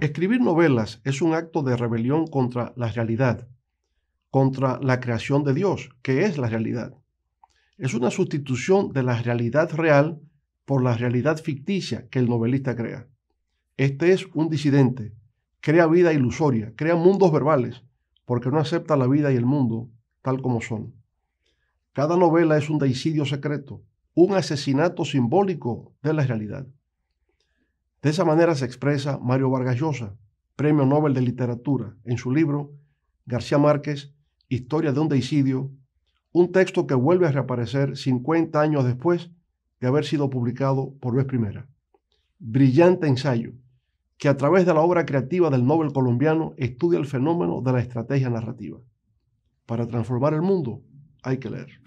Escribir novelas es un acto de rebelión contra la realidad, contra la creación de Dios, que es la realidad. Es una sustitución de la realidad real por la realidad ficticia que el novelista crea. Este es un disidente, crea vida ilusoria, crea mundos verbales, porque no acepta la vida y el mundo tal como son. Cada novela es un deicidio secreto, un asesinato simbólico de la realidad. De esa manera se expresa Mario Vargas Llosa, Premio Nobel de Literatura, en su libro García Márquez, Historia de un deicidio, un texto que vuelve a reaparecer 50 años después de haber sido publicado por vez primera. Brillante ensayo que a través de la obra creativa del Nobel colombiano estudia el fenómeno de la estrategia narrativa. Para transformar el mundo hay que leer.